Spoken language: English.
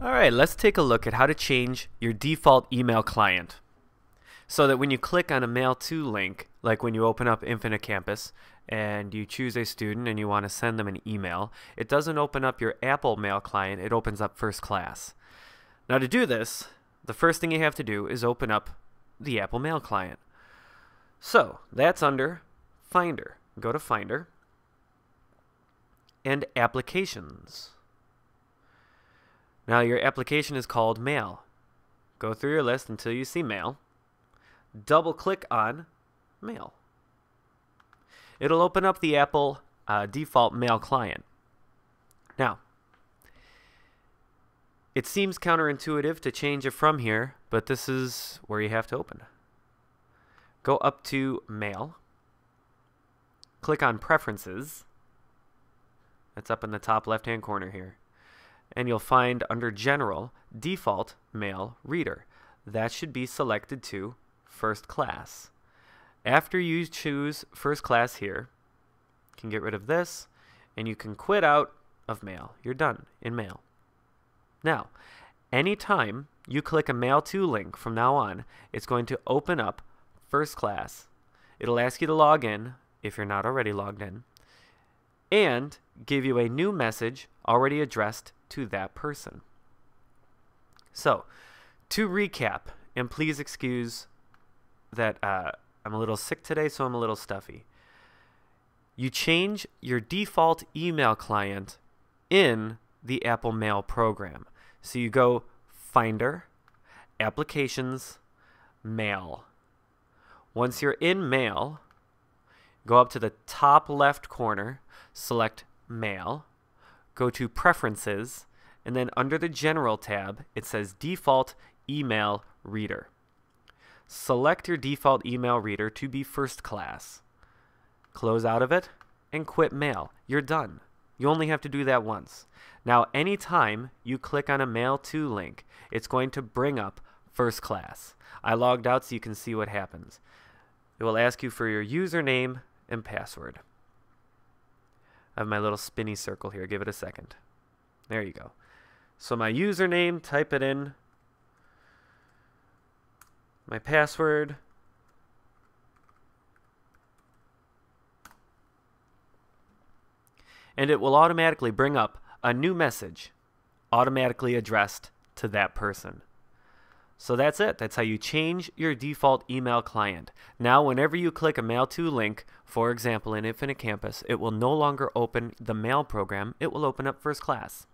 Alright, let's take a look at how to change your default email client so that when you click on a Mail To link, like when you open up Infinite Campus and you choose a student and you want to send them an email, it doesn't open up your Apple Mail client, it opens up FirstClass. Now to do this, the first thing you have to do is open up the Apple Mail client. So that's under Finder. Go to Finder and Applications. Now your application is called Mail. Go through your list until you see Mail. Double click on Mail. It'll open up the Apple uh, default Mail client. Now, it seems counterintuitive to change it from here, but this is where you have to open. Go up to Mail. Click on Preferences. That's up in the top left-hand corner here and you'll find under General, Default Mail Reader. That should be selected to FirstClass. After you choose FirstClass here, you can get rid of this, and you can quit out of Mail. You're done in Mail. Now, anytime you click a Mail To link from now on, it's going to open up FirstClass. It'll ask you to log in if you're not already logged in, and give you a new message already addressed to that person. So, to recap, and please excuse that uh, I'm a little sick today, so I'm a little stuffy. You change your default email client in the Apple Mail program. So you go Finder, Applications, Mail. Once you're in Mail, go up to the top left corner, select Mail, go to Preferences, and then under the General tab, it says Default Email Reader. Select your default email reader to be FirstClass. Close out of it and quit mail. You're done. You only have to do that once. Now, anytime you click on a Mail To link, it's going to bring up FirstClass. I logged out so you can see what happens. It will ask you for your username and password. Have my little spinny circle here. Give it a second. There you go. So my username, type it in. My password. And it will automatically bring up a new message automatically addressed to that person. So that's it. That's how you change your default email client. Now, whenever you click a Mail To link, for example, in Infinite Campus, it will no longer open the Mail program. It will open up FirstClass.